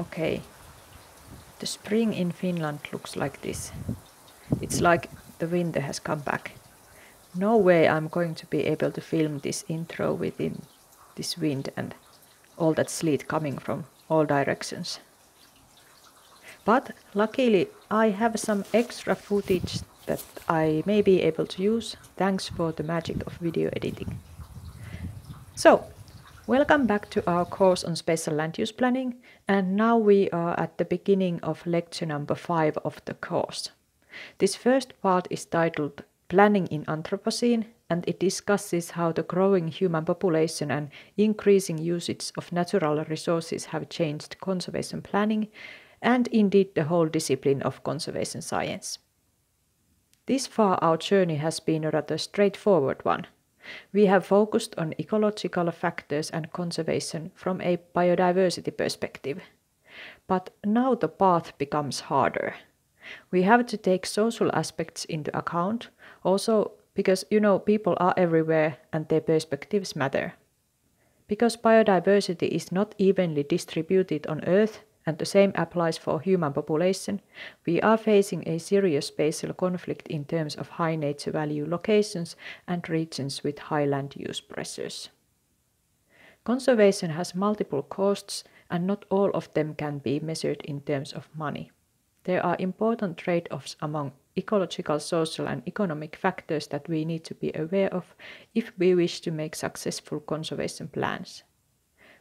Okay. The spring in Finland looks like this. It's like the winter has come back. No way I'm going to be able to film this intro within this wind and all that sleet coming from all directions. But luckily I have some extra footage that I may be able to use thanks for the magic of video editing. So Welcome back to our course on spatial land use planning, and now we are at the beginning of lecture number five of the course. This first part is titled Planning in Anthropocene, and it discusses how the growing human population and increasing usage of natural resources have changed conservation planning and indeed the whole discipline of conservation science. This far our journey has been a rather straightforward one we have focused on ecological factors and conservation from a biodiversity perspective. But now the path becomes harder. We have to take social aspects into account, also because you know people are everywhere and their perspectives matter. Because biodiversity is not evenly distributed on Earth, and the same applies for human population, we are facing a serious spatial conflict in terms of high nature value locations and regions with high land use pressures. Conservation has multiple costs and not all of them can be measured in terms of money. There are important trade-offs among ecological, social and economic factors that we need to be aware of if we wish to make successful conservation plans.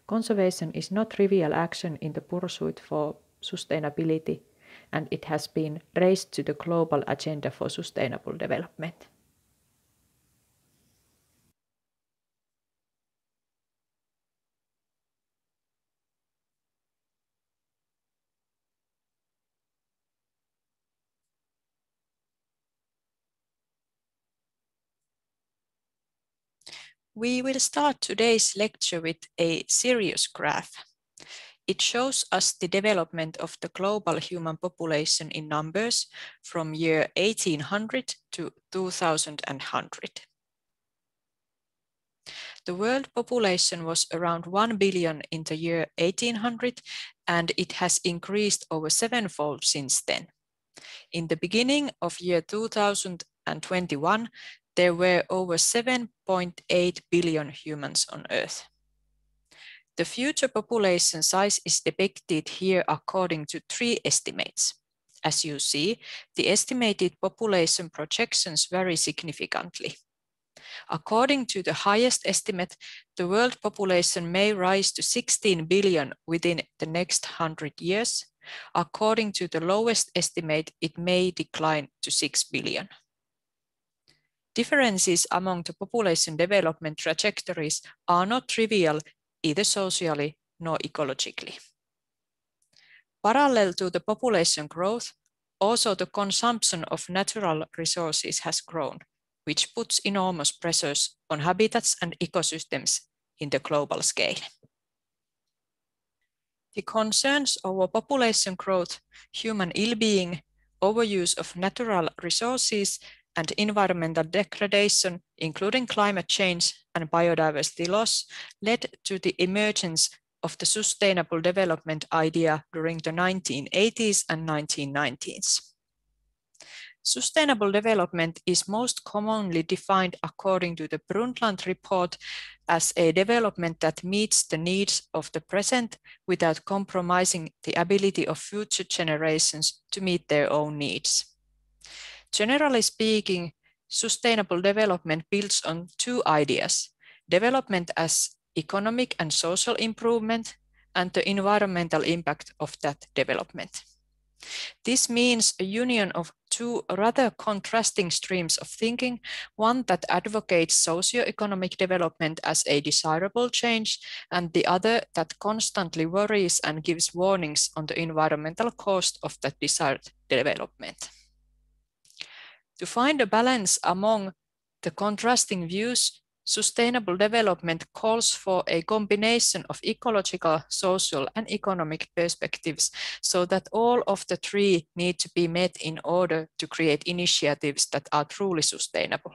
Conservation is not trivial action in the pursuit for sustainability, and it has been raised to the global agenda for sustainable development. We will start today's lecture with a serious graph. It shows us the development of the global human population in numbers from year 1800 to 2100. The world population was around 1 billion in the year 1800 and it has increased over sevenfold since then. In the beginning of year 2021, there were over 7.8 billion humans on Earth. The future population size is depicted here according to three estimates. As you see, the estimated population projections vary significantly. According to the highest estimate, the world population may rise to 16 billion within the next 100 years. According to the lowest estimate, it may decline to 6 billion. Differences among the population development trajectories are not trivial either socially nor ecologically. Parallel to the population growth, also the consumption of natural resources has grown, which puts enormous pressures on habitats and ecosystems in the global scale. The concerns over population growth, human ill-being, overuse of natural resources, and environmental degradation, including climate change and biodiversity loss, led to the emergence of the sustainable development idea during the 1980s and 1990s. Sustainable development is most commonly defined according to the Brundtland report as a development that meets the needs of the present without compromising the ability of future generations to meet their own needs. Generally speaking, sustainable development builds on two ideas, development as economic and social improvement and the environmental impact of that development. This means a union of two rather contrasting streams of thinking, one that advocates socio-economic development as a desirable change, and the other that constantly worries and gives warnings on the environmental cost of that desired development. To find a balance among the contrasting views, sustainable development calls for a combination of ecological, social, and economic perspectives so that all of the three need to be met in order to create initiatives that are truly sustainable.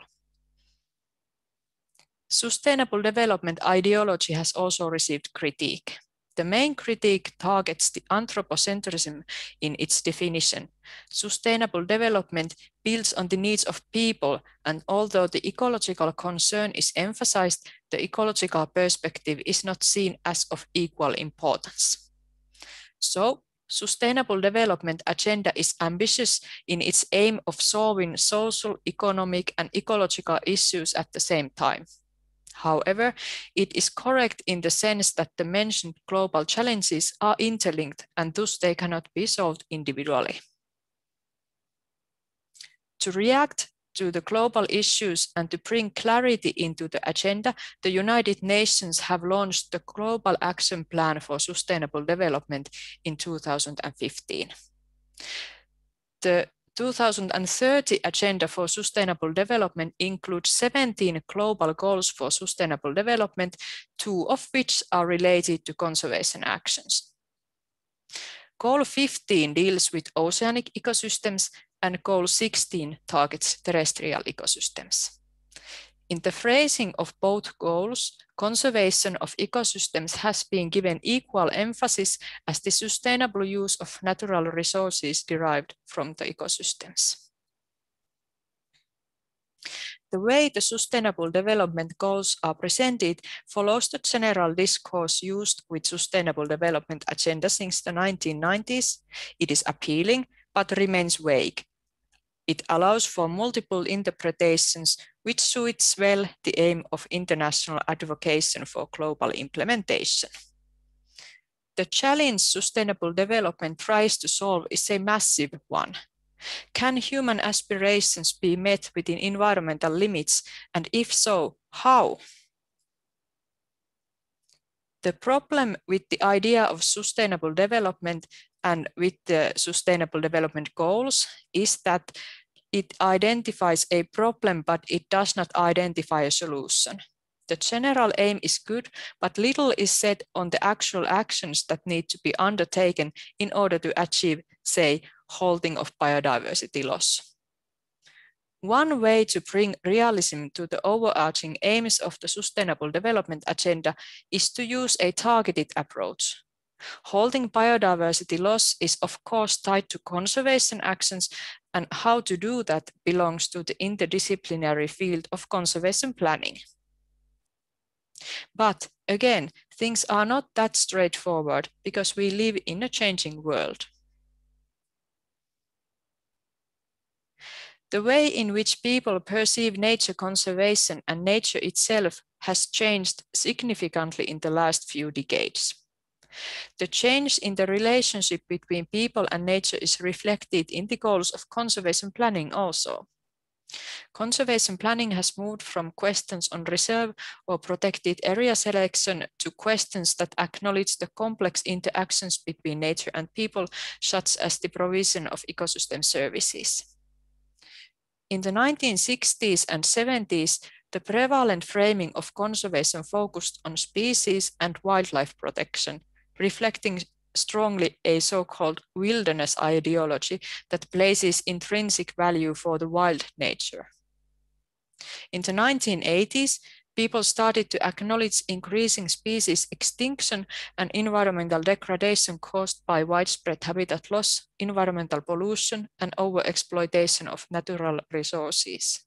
Sustainable development ideology has also received critique. The main critique targets the anthropocentrism in its definition. Sustainable development builds on the needs of people, and although the ecological concern is emphasized, the ecological perspective is not seen as of equal importance. So, Sustainable Development Agenda is ambitious in its aim of solving social, economic, and ecological issues at the same time. However, it is correct in the sense that the mentioned global challenges are interlinked and thus they cannot be solved individually. To react to the global issues and to bring clarity into the agenda, the United Nations have launched the Global Action Plan for Sustainable Development in 2015. The 2030 Agenda for Sustainable Development includes 17 global goals for sustainable development, two of which are related to conservation actions. Goal 15 deals with oceanic ecosystems and Goal 16 targets terrestrial ecosystems. In the phrasing of both goals, conservation of ecosystems has been given equal emphasis as the sustainable use of natural resources derived from the ecosystems. The way the Sustainable Development Goals are presented follows the general discourse used with Sustainable Development Agenda since the 1990s. It is appealing, but remains vague, it allows for multiple interpretations, which suits well the aim of international advocacy for global implementation. The challenge sustainable development tries to solve is a massive one. Can human aspirations be met within environmental limits? And if so, how? The problem with the idea of sustainable development and with the sustainable development goals is that it identifies a problem, but it does not identify a solution. The general aim is good, but little is said on the actual actions that need to be undertaken in order to achieve, say, halting of biodiversity loss. One way to bring realism to the overarching aims of the Sustainable Development Agenda is to use a targeted approach. Halting biodiversity loss is of course tied to conservation actions and how to do that belongs to the interdisciplinary field of conservation planning. But again, things are not that straightforward because we live in a changing world. The way in which people perceive nature conservation and nature itself has changed significantly in the last few decades. The change in the relationship between people and nature is reflected in the goals of conservation planning also. Conservation planning has moved from questions on reserve or protected area selection to questions that acknowledge the complex interactions between nature and people, such as the provision of ecosystem services. In the 1960s and 70s, the prevalent framing of conservation focused on species and wildlife protection, reflecting strongly a so-called wilderness ideology that places intrinsic value for the wild nature. In the 1980s, people started to acknowledge increasing species extinction and environmental degradation caused by widespread habitat loss, environmental pollution, and overexploitation of natural resources.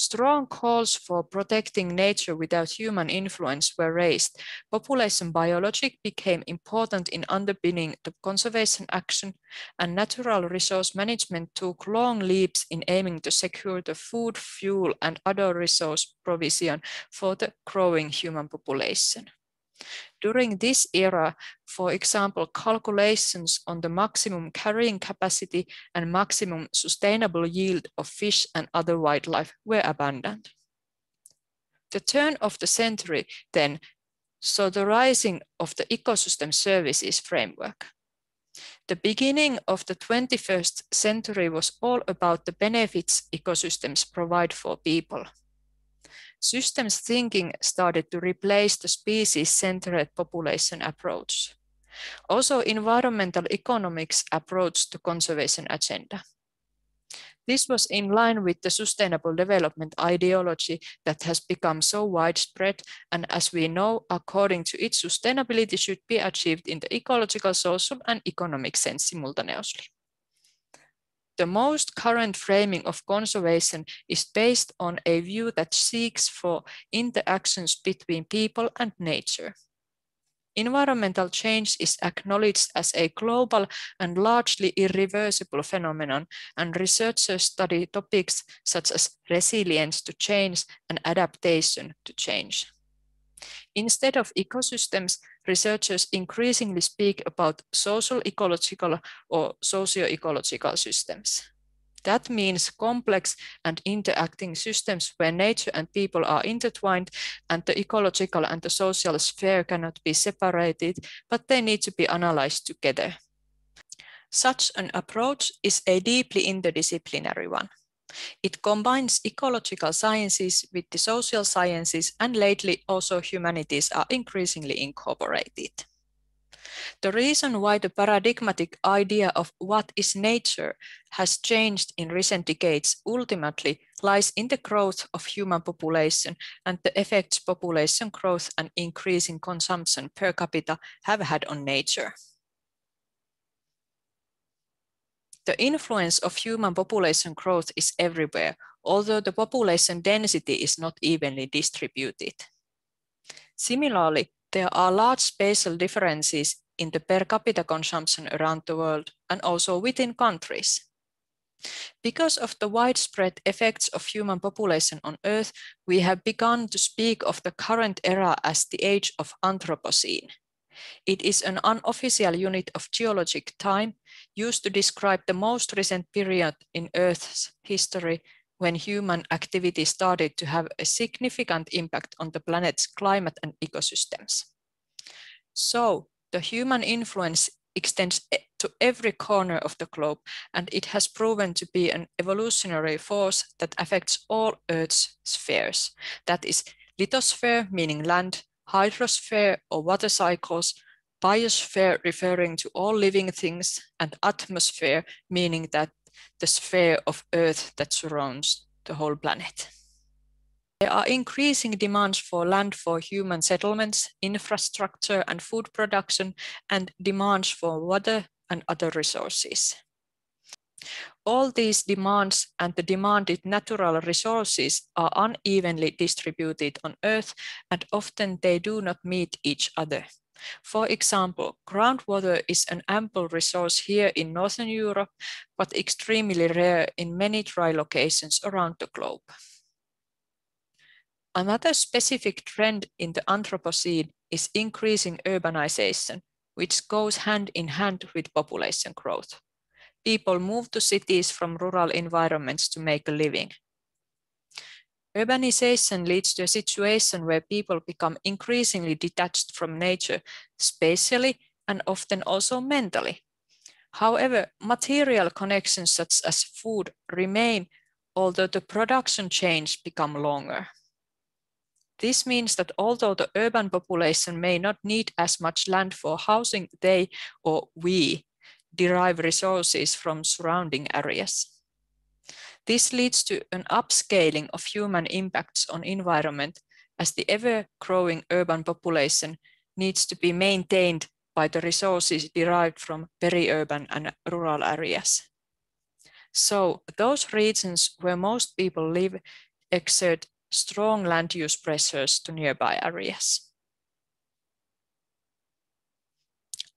Strong calls for protecting nature without human influence were raised. Population biology became important in underpinning the conservation action, and natural resource management took long leaps in aiming to secure the food, fuel, and other resource provision for the growing human population. During this era, for example, calculations on the maximum carrying capacity and maximum sustainable yield of fish and other wildlife were abandoned. The turn of the century then saw the rising of the ecosystem services framework. The beginning of the 21st century was all about the benefits ecosystems provide for people systems thinking started to replace the species-centered population approach. Also, environmental economics approach to conservation agenda. This was in line with the sustainable development ideology that has become so widespread and as we know, according to it, sustainability should be achieved in the ecological, social and economic sense simultaneously. The most current framing of conservation is based on a view that seeks for interactions between people and nature. Environmental change is acknowledged as a global and largely irreversible phenomenon, and researchers study topics such as resilience to change and adaptation to change. Instead of ecosystems, researchers increasingly speak about social ecological or socio-ecological systems. That means complex and interacting systems where nature and people are intertwined and the ecological and the social sphere cannot be separated, but they need to be analyzed together. Such an approach is a deeply interdisciplinary one. It combines ecological sciences with the social sciences and lately also humanities are increasingly incorporated. The reason why the paradigmatic idea of what is nature has changed in recent decades ultimately lies in the growth of human population and the effects population growth and increasing consumption per capita have had on nature. The influence of human population growth is everywhere, although the population density is not evenly distributed. Similarly, there are large spatial differences in the per capita consumption around the world and also within countries. Because of the widespread effects of human population on Earth, we have begun to speak of the current era as the age of Anthropocene. It is an unofficial unit of geologic time used to describe the most recent period in Earth's history when human activity started to have a significant impact on the planet's climate and ecosystems. So the human influence extends to every corner of the globe, and it has proven to be an evolutionary force that affects all Earth's spheres. That is lithosphere, meaning land, hydrosphere or water cycles, biosphere referring to all living things, and atmosphere, meaning that the sphere of Earth that surrounds the whole planet. There are increasing demands for land for human settlements, infrastructure and food production, and demands for water and other resources. All these demands and the demanded natural resources are unevenly distributed on Earth, and often they do not meet each other. For example, groundwater is an ample resource here in Northern Europe, but extremely rare in many dry locations around the globe. Another specific trend in the Anthropocene is increasing urbanization, which goes hand in hand with population growth. People move to cities from rural environments to make a living. Urbanization leads to a situation where people become increasingly detached from nature, spatially and often also mentally. However, material connections such as food remain, although the production chains become longer. This means that although the urban population may not need as much land for housing, they or we derive resources from surrounding areas. This leads to an upscaling of human impacts on environment as the ever-growing urban population needs to be maintained by the resources derived from peri-urban and rural areas. So those regions where most people live exert strong land use pressures to nearby areas.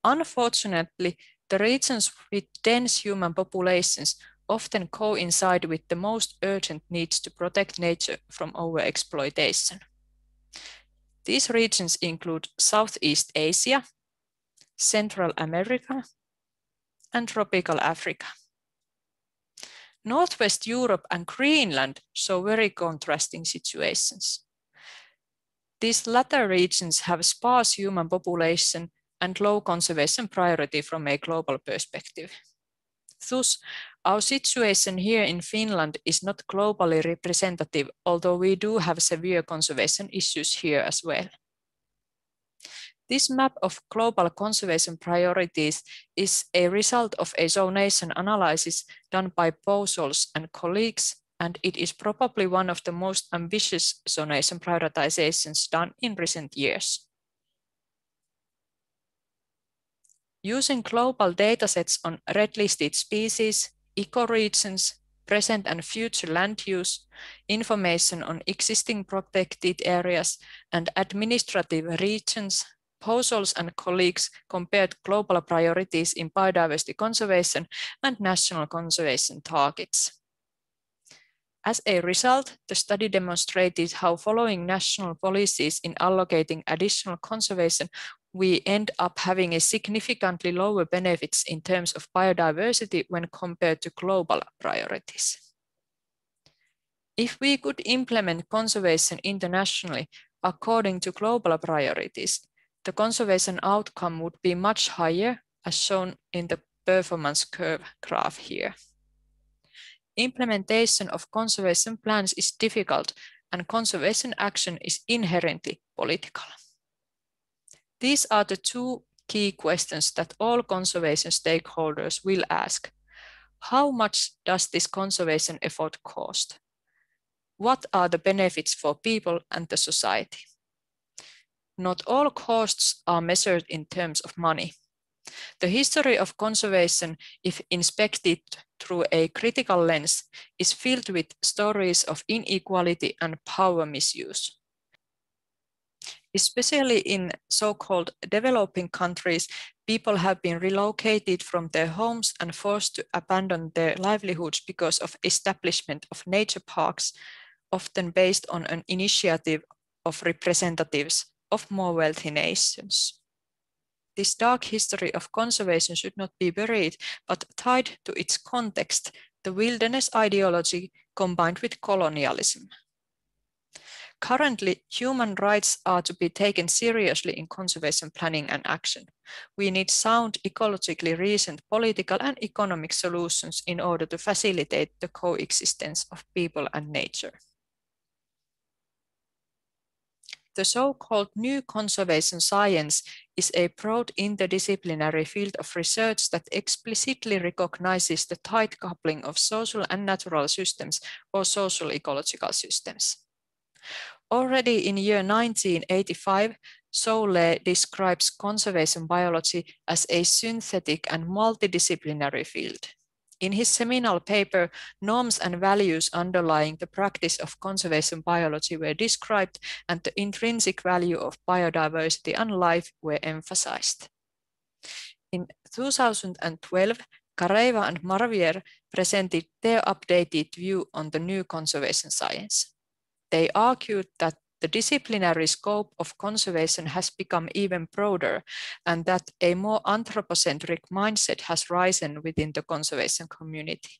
Unfortunately, the regions with dense human populations often coincide with the most urgent needs to protect nature from overexploitation. These regions include Southeast Asia, Central America, and tropical Africa. Northwest Europe and Greenland show very contrasting situations. These latter regions have sparse human population and low conservation priority from a global perspective. Thus, our situation here in Finland is not globally representative, although we do have severe conservation issues here as well. This map of global conservation priorities is a result of a zonation analysis done by Pouzols and colleagues, and it is probably one of the most ambitious zonation prioritizations done in recent years. Using global datasets on red-listed species, ecoregions, present and future land use, information on existing protected areas, and administrative regions, Pouzols and colleagues compared global priorities in biodiversity conservation and national conservation targets. As a result, the study demonstrated how following national policies in allocating additional conservation, we end up having a significantly lower benefits in terms of biodiversity when compared to global priorities. If we could implement conservation internationally according to global priorities, the conservation outcome would be much higher as shown in the performance curve graph here. Implementation of conservation plans is difficult and conservation action is inherently political. These are the two key questions that all conservation stakeholders will ask. How much does this conservation effort cost? What are the benefits for people and the society? Not all costs are measured in terms of money. The history of conservation, if inspected through a critical lens, is filled with stories of inequality and power misuse. Especially in so-called developing countries, people have been relocated from their homes and forced to abandon their livelihoods because of establishment of nature parks, often based on an initiative of representatives of more wealthy nations. This dark history of conservation should not be buried, but tied to its context, the wilderness ideology combined with colonialism. Currently, human rights are to be taken seriously in conservation planning and action. We need sound, ecologically reasoned political and economic solutions in order to facilitate the coexistence of people and nature. The so-called new conservation science is a broad interdisciplinary field of research that explicitly recognizes the tight coupling of social and natural systems or social ecological systems. Already in year 1985, Soulé describes conservation biology as a synthetic and multidisciplinary field. In his seminal paper, norms and values underlying the practice of conservation biology were described and the intrinsic value of biodiversity and life were emphasized. In 2012, Kareiva and Marvier presented their updated view on the new conservation science. They argued that the disciplinary scope of conservation has become even broader and that a more anthropocentric mindset has risen within the conservation community.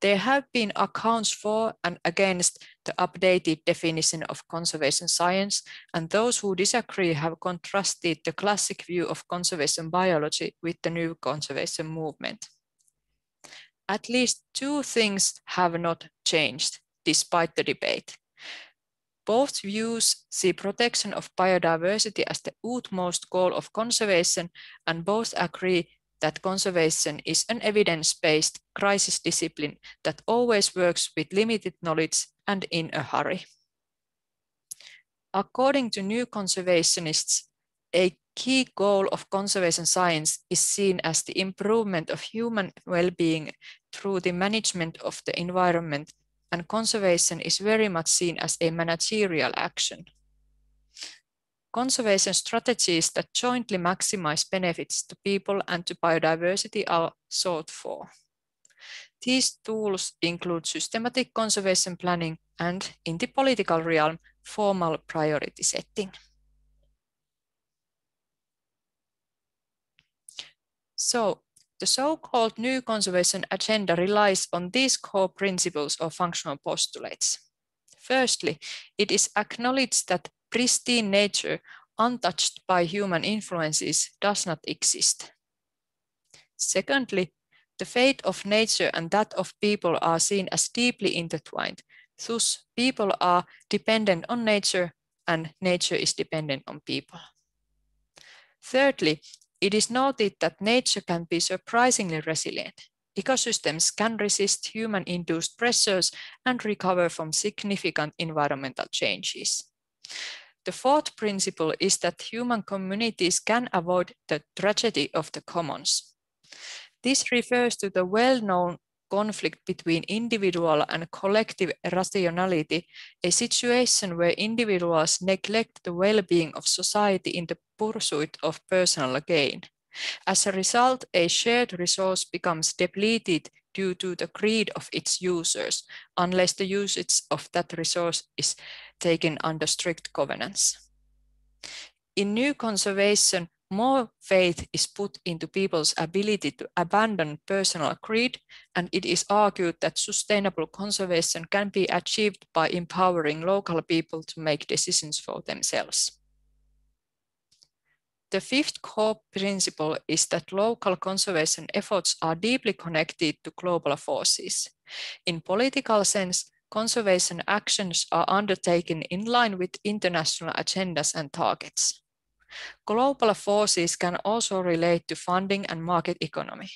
There have been accounts for and against the updated definition of conservation science, and those who disagree have contrasted the classic view of conservation biology with the new conservation movement. At least two things have not changed despite the debate. Both views see protection of biodiversity as the utmost goal of conservation, and both agree that conservation is an evidence-based crisis discipline that always works with limited knowledge and in a hurry. According to new conservationists, a key goal of conservation science is seen as the improvement of human well-being through the management of the environment and conservation is very much seen as a managerial action. Conservation strategies that jointly maximize benefits to people and to biodiversity are sought for. These tools include systematic conservation planning and, in the political realm, formal priority setting. So the so-called new conservation agenda relies on these core principles or functional postulates. Firstly, it is acknowledged that pristine nature untouched by human influences does not exist. Secondly, the fate of nature and that of people are seen as deeply intertwined. Thus, people are dependent on nature and nature is dependent on people. Thirdly, it is noted that nature can be surprisingly resilient. Ecosystems can resist human-induced pressures and recover from significant environmental changes. The fourth principle is that human communities can avoid the tragedy of the commons. This refers to the well-known conflict between individual and collective rationality, a situation where individuals neglect the well-being of society in the pursuit of personal gain. As a result, a shared resource becomes depleted due to the greed of its users, unless the usage of that resource is taken under strict governance. In new conservation, more faith is put into people's ability to abandon personal greed, and it is argued that sustainable conservation can be achieved by empowering local people to make decisions for themselves. The fifth core principle is that local conservation efforts are deeply connected to global forces. In political sense, conservation actions are undertaken in line with international agendas and targets. Global forces can also relate to funding and market economy.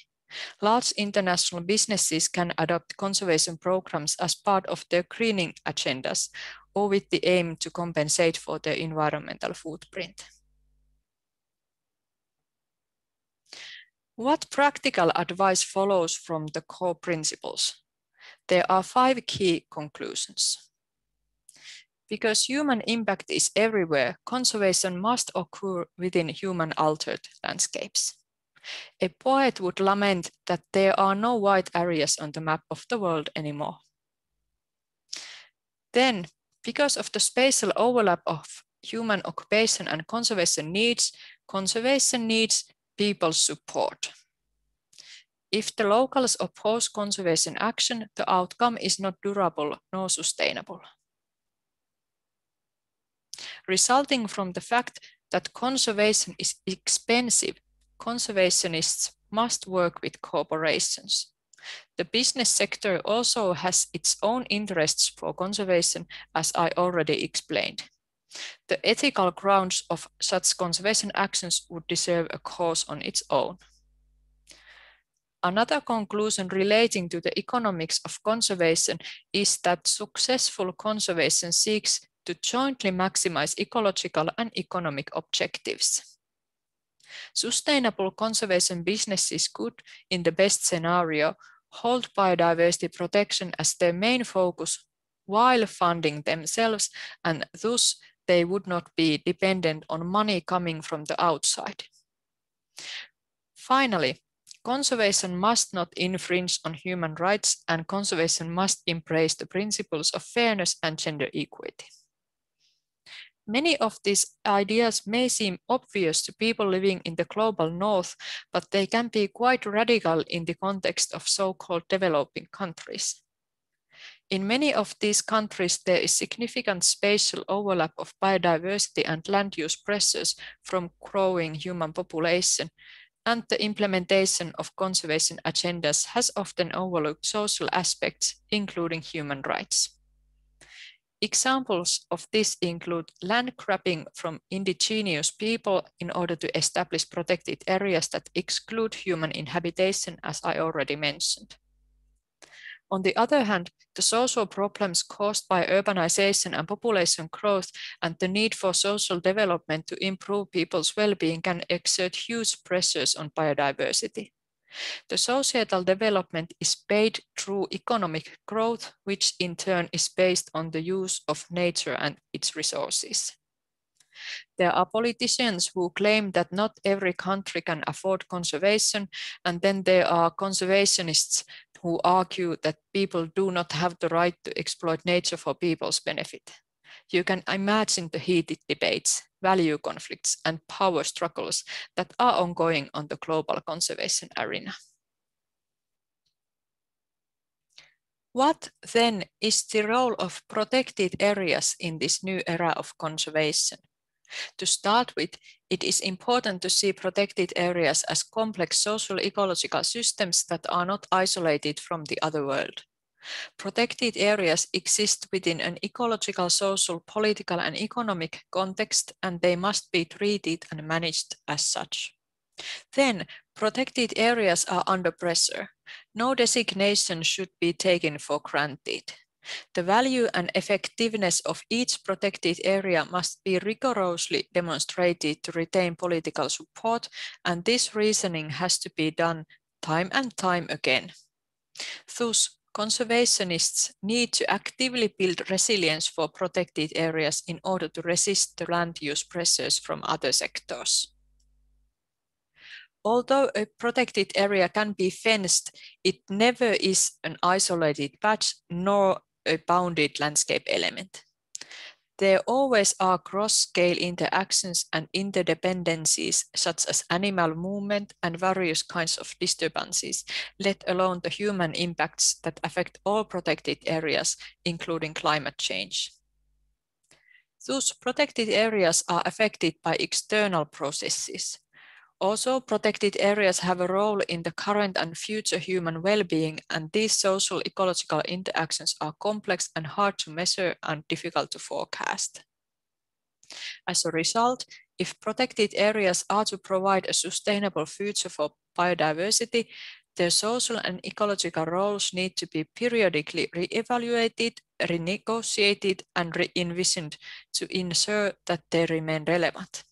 Large international businesses can adopt conservation programs as part of their greening agendas or with the aim to compensate for their environmental footprint. What practical advice follows from the core principles? There are five key conclusions. Because human impact is everywhere, conservation must occur within human-altered landscapes. A poet would lament that there are no white areas on the map of the world anymore. Then, because of the spatial overlap of human occupation and conservation needs, conservation needs people's support. If the locals oppose conservation action, the outcome is not durable nor sustainable. Resulting from the fact that conservation is expensive, conservationists must work with corporations. The business sector also has its own interests for conservation, as I already explained. The ethical grounds of such conservation actions would deserve a course on its own. Another conclusion relating to the economics of conservation is that successful conservation seeks to jointly maximize ecological and economic objectives. Sustainable conservation businesses could, in the best scenario, hold biodiversity protection as their main focus while funding themselves and thus they would not be dependent on money coming from the outside. Finally, conservation must not infringe on human rights and conservation must embrace the principles of fairness and gender equity. Many of these ideas may seem obvious to people living in the global north, but they can be quite radical in the context of so-called developing countries. In many of these countries, there is significant spatial overlap of biodiversity and land use pressures from growing human population, and the implementation of conservation agendas has often overlooked social aspects, including human rights. Examples of this include land grabbing from indigenous people in order to establish protected areas that exclude human inhabitation, as I already mentioned. On the other hand, the social problems caused by urbanization and population growth and the need for social development to improve people's well-being can exert huge pressures on biodiversity. The societal development is paid through economic growth, which in turn is based on the use of nature and its resources. There are politicians who claim that not every country can afford conservation, and then there are conservationists who argue that people do not have the right to exploit nature for people's benefit. You can imagine the heated debates, value conflicts, and power struggles that are ongoing on the global conservation arena. What then is the role of protected areas in this new era of conservation? To start with, it is important to see protected areas as complex social ecological systems that are not isolated from the other world. Protected areas exist within an ecological, social, political and economic context and they must be treated and managed as such. Then, protected areas are under pressure. No designation should be taken for granted. The value and effectiveness of each protected area must be rigorously demonstrated to retain political support, and this reasoning has to be done time and time again. Thus, conservationists need to actively build resilience for protected areas in order to resist the land use pressures from other sectors. Although a protected area can be fenced, it never is an isolated patch nor a bounded landscape element. There always are cross-scale interactions and interdependencies, such as animal movement and various kinds of disturbances, let alone the human impacts that affect all protected areas, including climate change. Those protected areas are affected by external processes. Also, protected areas have a role in the current and future human well-being, and these social ecological interactions are complex and hard to measure and difficult to forecast. As a result, if protected areas are to provide a sustainable future for biodiversity, their social and ecological roles need to be periodically re-evaluated, renegotiated, and re-envisioned to ensure that they remain relevant.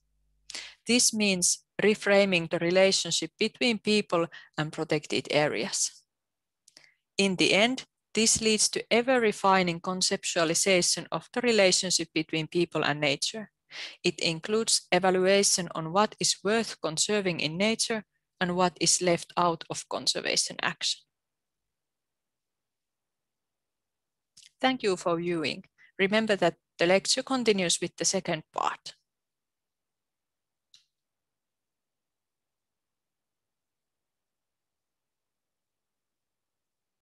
This means reframing the relationship between people and protected areas. In the end, this leads to ever-refining conceptualization of the relationship between people and nature. It includes evaluation on what is worth conserving in nature and what is left out of conservation action. Thank you for viewing. Remember that the lecture continues with the second part.